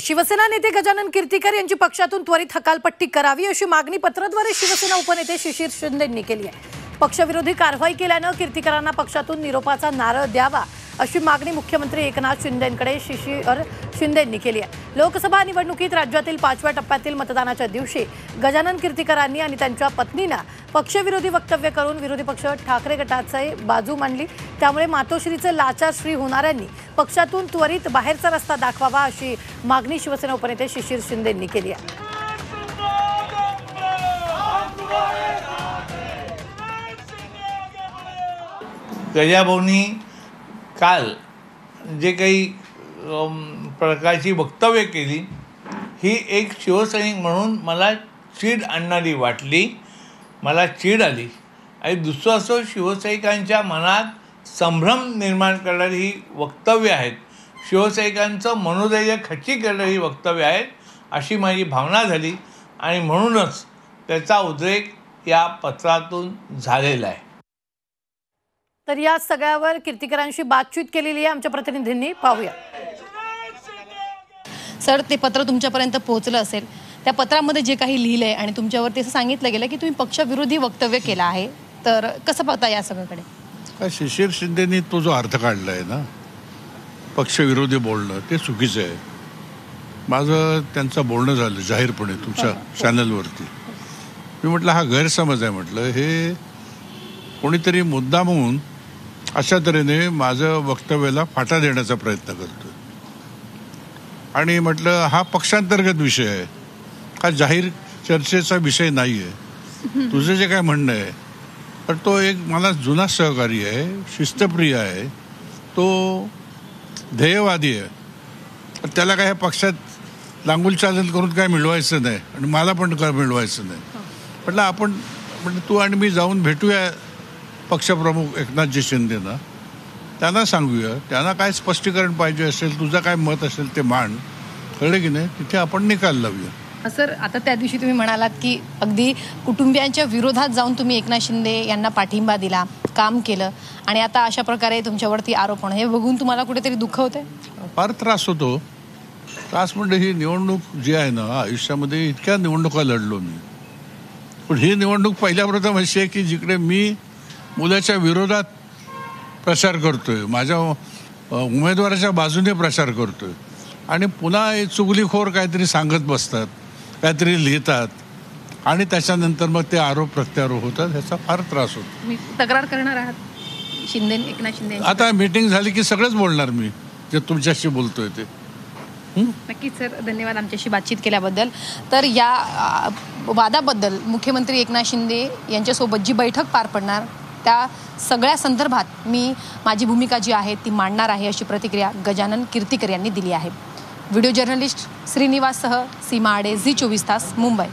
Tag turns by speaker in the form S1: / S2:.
S1: शिवसेना नेते गजानन कीर्तीकर यांची पक्षातून त्वरित हकालपट्टी करावी अशी मागणी पत्राद्वारे शिवसेना उपनेते शिशिर शिंदेंनी केली आहे. पक्षविरोधी कारवाई केल्यानं कीर्तीकरांना पक्षातून निरोपाचा नारळ द्यावा. अशी मागणी मुख्यमंत्री एकनाथ शिंदेंकडे शिशिर शिंदेंनी केली आहे. लोकसभा निवडणुकीत राज्यातील पाचव्या टप्प्यातील मतदानाच्या दिवशी गजानन कीर्तिकरांनी आणि त्यांच्या पत्नीनं पक्षविरोधी वक्तव्य करून विरोधी पक्ष ठाकरे गटाचे बाजू मांडली. त्यामुळे मातोश्रीचे लाचार श्री होणाऱ्यांनी पक्षातून त्वरित बाहेरचा रस्ता दाखवावा अशी मागणी शिवसेना उपनेते शिशिर शिंदेंनी केली आहे.
S2: गजाभाऊनी काल जे काही प्रकारची वक्तव्य केली ही एक शिवसैनिक म्हणून मला चीड आणणारी वाटली मला चीड आली. आणि दुसरं असं शिवसैनिकांच्या मनात संभ्रम निर्माण करणारी ही वक्तव्य आहेत. शिवसैनिकांचं मनोधैर्य खच्ची करणारी ही वक्तव्य आहेत अशी माझी भावना झाली. आणि म्हणूनच त्याचा उद्रेक या पत्रातून झालेला आहे.
S1: तर या सगळ्यावर कीर्तीकरांशी बातचीत केलेली आहे आमच्या प्रतिनिधींनी. पाहूया.
S3: सर ते पत्र तुमच्यापर्यंत पोहोचलं असेल. त्या पत्रामध्ये जे काही लिहिलं आहे आणि तुमच्यावरती असं सांगितलं गेलं की तुम्ही पक्षविरोधी वक्तव्य केलं आहे. तर कसं पाहता या सगळ्याकडे
S4: काय शिशिर शिंदेनी तो जो अर्थ काढला आहे ना पक्षविरोधी बोलणं ते चुकीचं आहे. माझं त्यांचं बोलणं झालं जाहीरपणे तुमच्या चॅनलवरती. मी म्हटलं हा गैरसमज आहे म्हटलं. हे कोणीतरी मुद्दामहून अशा तऱ्हेने माझं वक्तव्याला फाटा देण्याचा प्रयत्न करतो आणि म्हटलं हा पक्षांतर्गत विषय आहे. हा जाहीर चर्चेचा विषय नाही आहे तुझं जे काय म्हणणं आहे तर तो एक मला जुना सहकारी आहे शिस्तप्रिय आहे. तो ध्येयवादी आहे. त्याला काय ह्या पक्षात लांगुल चालन करून काय मिळवायचं नाही आणि मला पण काय मिळवायचं नाही. म्हटलं आपण म्हटलं तू आणि मी जाऊन भेटूया पक्षप्रमुख एकनाथजी शिंदेना त्यांना सांगूया त्यांना काय स्पष्टीकरण पाहिजे असेल तुझं काय मत असेल ते मांड. कळलं की नाही? तिथे आपण निकाल लावूया.
S3: सर आता त्या दिवशी तुम्ही म्हणालात की अगदी कुटुंबियांच्या विरोधात जाऊन तुम्ही एकनाथ शिंदे यांना पाठिंबा दिला काम केलं आणि आता अशा प्रकारे तुमच्यावरती आरोप होणं हे बघून तुम्हाला कुठेतरी दुःख होतंय?
S4: फार त्रास होतो. त्रास म्हणजे ही निवडणूक जी आहे ना आयुष्यामध्ये इतक्या निवडणुका लढलो मी. पण ही निवडणूक पहिल्या प्रथम अशी आहे की जिकडे मी मुलाच्या विरोधात प्रचार करतोय. माझ्या उमेदवाराच्या बाजूने प्रचार करतोय. आणि पुन्हा हे चुगलीखोर काहीतरी सांगत बसतात काहीतरी लिहितात आणि त्याच्यानंतर मग ते आरोप प्रत्यारोप होतात ह्याचा फार त्रास होतो.
S3: तक्रार करणार आहात? शिंदे एकनाथ शिंदे?
S4: आता मीटिंग झाली की सगळंच बोलणार मी जे तुमच्याशी बोलतोय ते.
S3: नक्कीच सर. धन्यवाद आमच्याशी बातचीत केल्याबद्दल. तर या वादाबद्दल मुख्यमंत्री एकनाथ शिंदे यांच्यासोबत जी बैठक पार पडणार त्या सगळ्या संदर्भात मी माझी भूमिका जी आहे ती मांडणार आहे अशी प्रतिक्रिया गजानन कीर्तीकर यांनी दिली आहे. व्हिडिओ जर्नलिस्ट श्रीनिवाससह सीमा आडे झी चोवीस तास मुंबई.